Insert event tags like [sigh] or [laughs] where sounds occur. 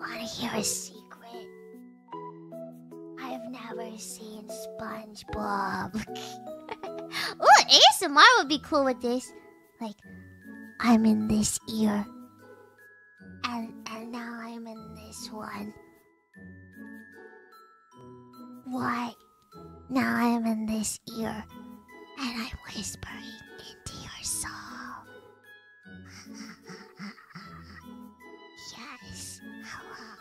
Wanna hear a secret? I've never seen SpongeBob. [laughs] oh, ASMR would be cool with this. Like, I'm in this ear. And and now I'm in this one. What? Now I'm in this ear. And I'm whispering. 好啊